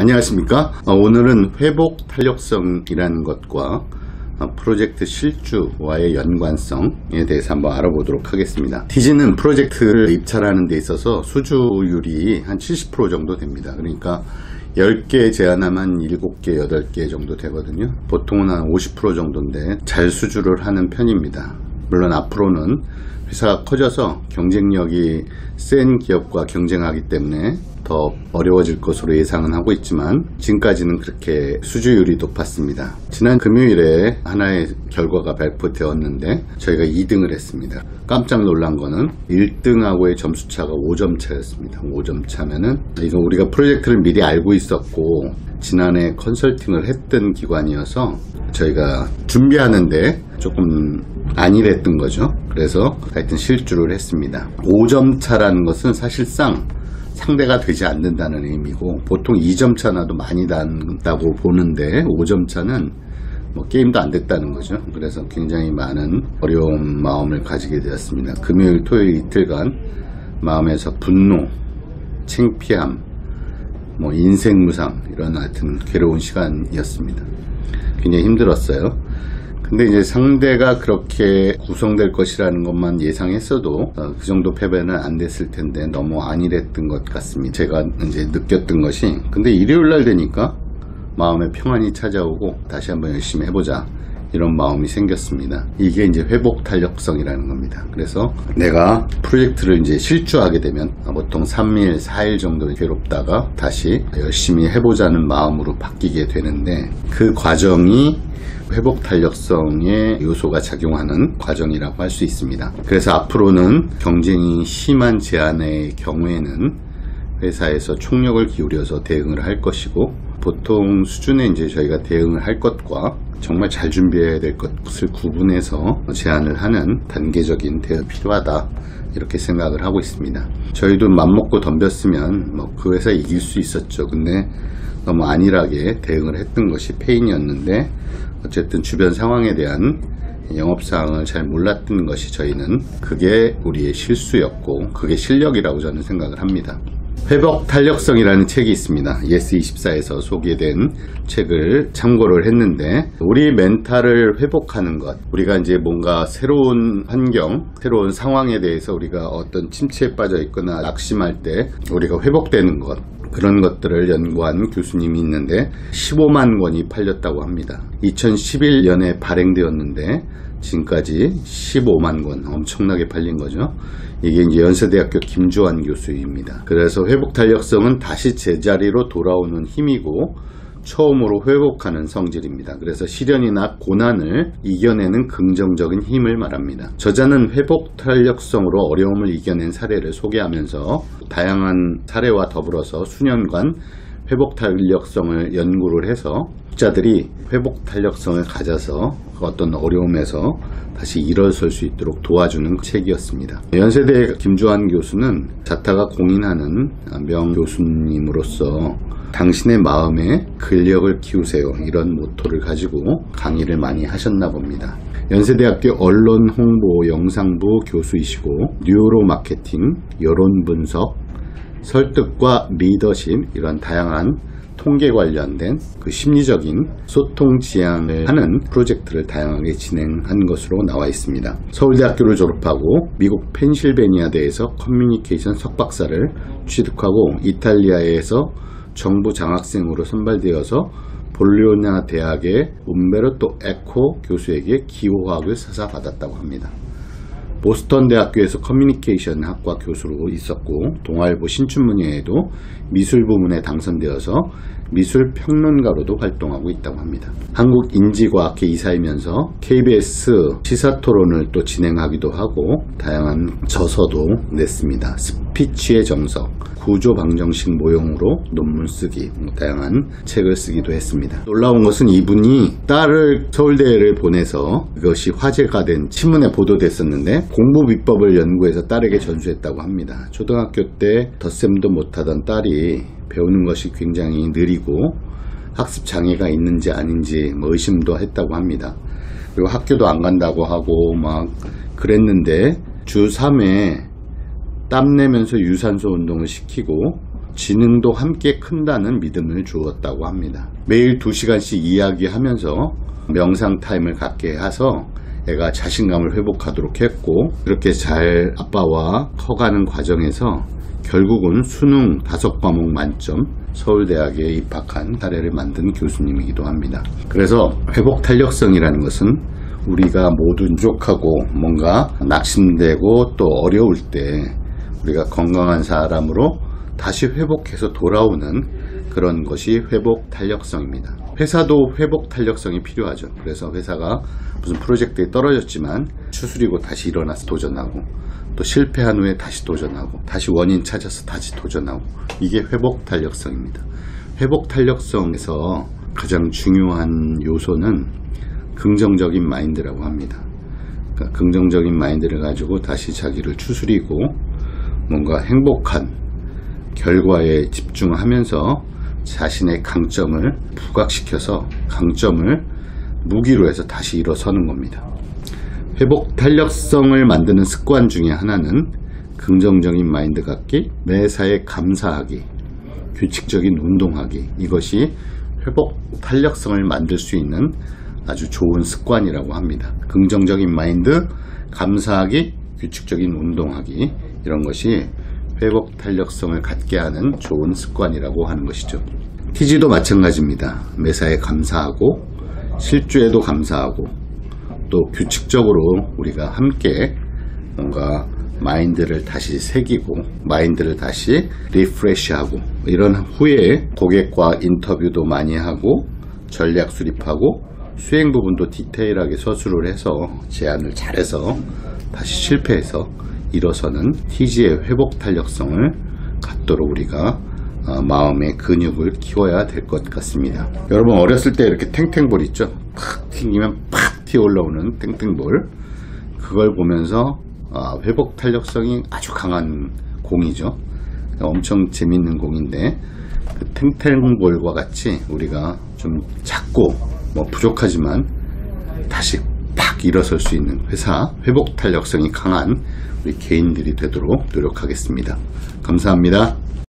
안녕하십니까? 어, 오늘은 회복 탄력성이라는 것과 어, 프로젝트 실주와의 연관성에 대해서 한번 알아보도록 하겠습니다. 티지는 프로젝트를 입찰하는 데 있어서 수주율이 한 70% 정도 됩니다. 그러니까 10개 제안하면 7개, 8개 정도 되거든요. 보통은 한 50% 정도인데 잘 수주를 하는 편입니다. 물론 앞으로는 회사가 커져서 경쟁력이 센 기업과 경쟁하기 때문에 더 어려워질 것으로 예상은 하고 있지만 지금까지는 그렇게 수주율이 높았습니다. 지난 금요일에 하나의 결과가 발표되었는데 저희가 2등을 했습니다. 깜짝 놀란 거는 1등하고의 점수 차가 5점 차였습니다. 5점 차면은 이거 우리가 프로젝트를 미리 알고 있었고 지난해 컨설팅을 했던 기관이어서 저희가 준비하는데 조금 안일했던 거죠. 그래서 하여튼 실주를 했습니다. 5점 차라는 것은 사실상 상대가 되지 않는다는 의미고 보통 2점 차나도 많이 난다고 보는데 5점 차는 뭐 게임도 안 됐다는 거죠. 그래서 굉장히 많은 어려운 마음을 가지게 되었습니다. 금요일, 토요일 이틀간 마음에서 분노, 창피함, 뭐 인생 무상 이런 하여튼 괴로운 시간이었습니다. 굉장히 힘들었어요. 근데 이제 상대가 그렇게 구성될 것이라는 것만 예상했어도 어, 그 정도 패배는 안 됐을 텐데 너무 안일했던 것 같습니다. 제가 이제 느꼈던 것이 근데 일요일 날 되니까 마음에 평안이 찾아오고 다시 한번 열심히 해보자. 이런 마음이 생겼습니다. 이게 이제 회복 탄력성이라는 겁니다. 그래서 내가 프로젝트를 이제 실주하게 되면 보통 3일, 4일 정도 괴롭다가 다시 열심히 해보자는 마음으로 바뀌게 되는데 그 과정이 회복 탄력성의 요소가 작용하는 과정이라고 할 수 있습니다. 그래서 앞으로는 경쟁이 심한 제한의 경우에는 회사에서 총력을 기울여서 대응을 할 것이고 보통 수준에 이제 저희가 대응을 할 것과 정말 잘 준비해야 될 것을 구분해서 제안을 하는 단계적인 대응이 필요하다 이렇게 생각을 하고 있습니다. 저희도 맘먹고 덤볐으면 뭐 그 회사 이길 수 있었죠. 근데 너무 안일하게 대응을 했던 것이 패인이었는데 어쨌든 주변 상황에 대한 영업사항을 잘 몰랐던 것이 저희는 그게 우리의 실수였고 그게 실력이라고 저는 생각을 합니다. 회복 탄력성이라는 책이 있습니다. 예스24에서 소개된 책을 참고를 했는데 우리 멘탈을 회복하는 것 우리가 이제 뭔가 새로운 환경 새로운 상황에 대해서 우리가 어떤 침체에 빠져 있거나 낙심할 때 우리가 회복되는 것 그런 것들을 연구한 교수님이 있는데 15만 권이 팔렸다고 합니다. 2011년에 발행되었는데 지금까지 15만 권 엄청나게 팔린 거죠. 이게 이제 연세대학교 김주환 교수입니다. 그래서 회복 탄력성은 다시 제자리로 돌아오는 힘이고 처음으로 회복하는 성질입니다. 그래서 시련이나 고난을 이겨내는 긍정적인 힘을 말합니다. 저자는 회복 탄력성으로 어려움을 이겨낸 사례를 소개하면서 다양한 사례와 더불어서 수년간 회복 탄력성을 연구를 해서 자들이 회복 탄력성을 가져서 어떤 어려움에서 다시 일어설 수 있도록 도와주는 책이었습니다. 연세대 김주환 교수는 자타가 공인하는 명 교수님으로서 당신의 마음에 근력을 키우세요. 이런 모토를 가지고 강의를 많이 하셨나 봅니다. 연세대학교 언론 홍보 영상부 교수이시고 뉴로 마케팅, 여론 분석, 설득과 리더십 이런 다양한 통계 관련된 그 심리적인 소통 지향을 하는 프로젝트를 다양하게 진행한 것으로 나와 있습니다. 서울대학교를 졸업하고 미국 펜실베니아대에서 커뮤니케이션 석박사를 취득하고 이탈리아에서 정부 장학생으로 선발되어서 볼리오냐 대학의 움베르토 에코 교수에게 기호학을 사사받았다고 합니다. 보스턴 대학교에서 커뮤니케이션 학과 교수로 있었고 동아일보 신춘문예에도 미술 부문에 당선되어서 미술 평론가로도 활동하고 있다고 합니다. 한국인지과학회 이사이면서 KBS 시사토론을 또 진행하기도 하고 다양한 저서도 냈습니다. 스피치의 정석, 구조 방정식 모형으로 논문 쓰기, 뭐 다양한 책을 쓰기도 했습니다. 놀라운 것은 이분이 딸을 서울대를 보내서 그것이 화제가 된 신문에 보도됐었는데 공부 비법을 연구해서 딸에게 전수했다고 합니다. 초등학교 때 덧셈도 못하던 딸이 배우는 것이 굉장히 느리고 학습 장애가 있는지 아닌지 뭐 의심도 했다고 합니다. 그리고 학교도 안 간다고 하고 막 그랬는데 주 3회 땀 내면서 유산소 운동을 시키고 지능도 함께 큰다는 믿음을 주었다고 합니다. 매일 2시간씩 이야기하면서 명상 타임을 갖게 해서 애가 자신감을 회복하도록 했고 그렇게 잘 아빠와 커가는 과정에서 결국은 수능 다섯 과목 만점 서울대학에 입학한 사례를 만든 교수님이기도 합니다. 그래서 회복 탄력성이라는 것은 우리가 모두 부족하고 뭔가 낙심되고 또 어려울 때 우리가 건강한 사람으로 다시 회복해서 돌아오는 그런 것이 회복 탄력성입니다. 회사도 회복 탄력성이 필요하죠. 그래서 회사가 무슨 프로젝트에 떨어졌지만 추스리고 다시 일어나서 도전하고 또 실패한 후에 다시 도전하고 다시 원인 찾아서 다시 도전하고 이게 회복 탄력성입니다. 회복 탄력성에서 가장 중요한 요소는 긍정적인 마인드라고 합니다. 그러니까 긍정적인 마인드를 가지고 다시 자기를 추스리고 뭔가 행복한 결과에 집중하면서 자신의 강점을 부각시켜서 강점을 무기로 해서 다시 일어서는 겁니다. 회복 탄력성을 만드는 습관 중에 하나는 긍정적인 마인드 갖기, 매사에 감사하기, 규칙적인 운동하기. 이것이 회복 탄력성을 만들 수 있는 아주 좋은 습관이라고 합니다. 긍정적인 마인드, 감사하기, 규칙적인 운동하기. 이런 것이 회복 탄력성을 갖게 하는 좋은 습관이라고 하는 것이죠. TG도 마찬가지입니다. 매사에 감사하고 실주에도 감사하고 또 규칙적으로 우리가 함께 뭔가 마인드를 다시 새기고 마인드를 다시 리프레시하고 이런 후에 고객과 인터뷰도 많이 하고 전략 수립하고 수행 부분도 디테일하게 서술을 해서 제안을 잘해서 다시 실패해서 일어서는 TG의 회복 탄력성을 갖도록 우리가 어, 마음의 근육을 키워야 될 것 같습니다. 여러분 어렸을 때 이렇게 탱탱볼 있죠? 팍 튕기면 팍 튀어 올라오는 탱탱볼 그걸 보면서 아, 회복 탄력성이 아주 강한 공이죠. 엄청 재밌는 공인데 그 탱탱볼과 같이 우리가 좀 작고 뭐 부족하지만 다시 팍 일어설 수 있는 회사 회복 탄력성이 강한 우리 개인들이 되도록 노력하겠습니다. 감사합니다.